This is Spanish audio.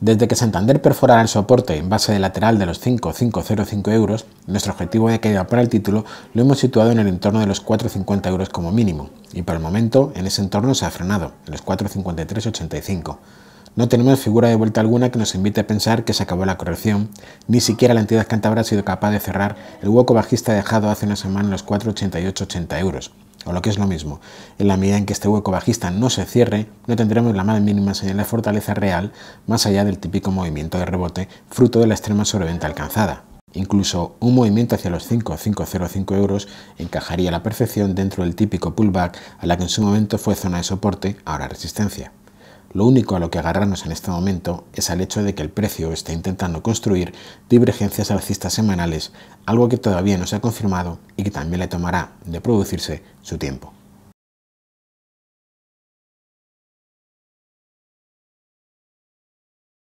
Desde que Santander perforara el soporte en base de lateral de los 5,505 euros, nuestro objetivo de caída para el título lo hemos situado en el entorno de los 4,50 euros como mínimo, y por el momento en ese entorno se ha frenado, en los 4,5385. No tenemos figura de vuelta alguna que nos invite a pensar que se acabó la corrección, ni siquiera la entidad cántabra ha sido capaz de cerrar el hueco bajista dejado hace una semana en los 4,8880 euros o lo que es lo mismo, en la medida en que este hueco bajista no se cierre, no tendremos la más mínima señal de fortaleza real más allá del típico movimiento de rebote fruto de la extrema sobreventa alcanzada. Incluso un movimiento hacia los 5,505 euros encajaría la perfección dentro del típico pullback a la que en su momento fue zona de soporte, ahora resistencia. Lo único a lo que agarrarnos en este momento es al hecho de que el precio está intentando construir divergencias alcistas semanales, algo que todavía no se ha confirmado y que también le tomará de producirse su tiempo.